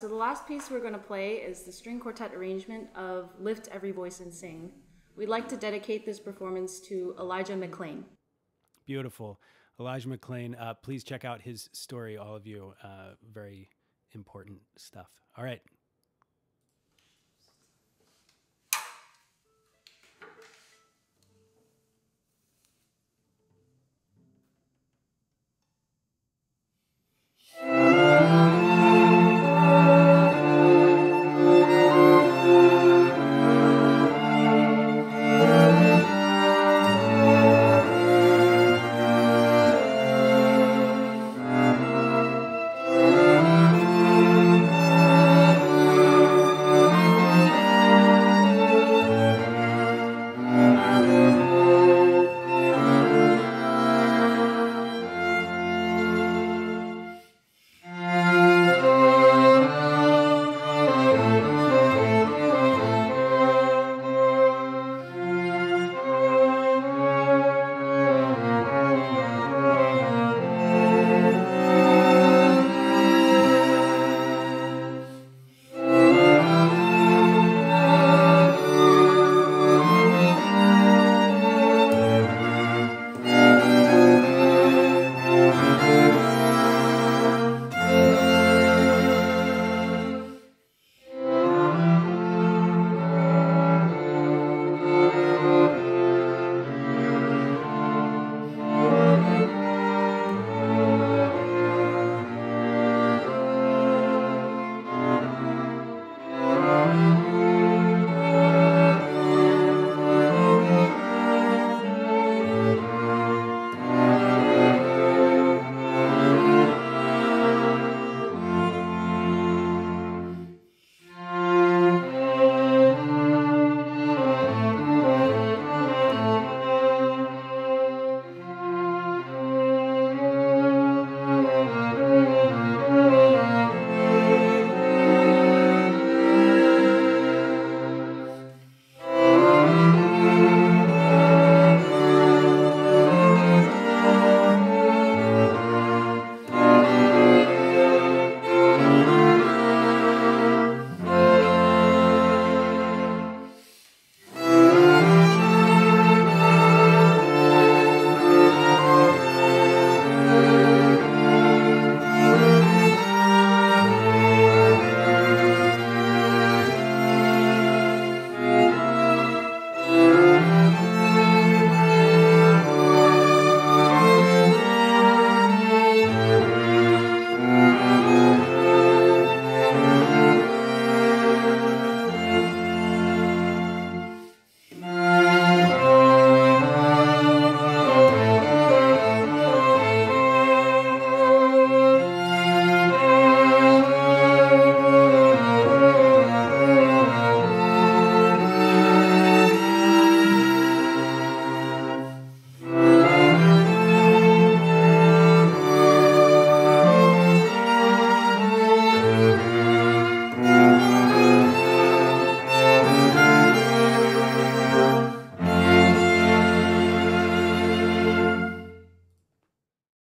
So the last piece we're going to play is the string quartet arrangement of Lift Every Voice and Sing. We'd like to dedicate this performance to Elijah McClain. Beautiful. Elijah McClain. uh, please check out his story, all of you. Uh, very important stuff. All right.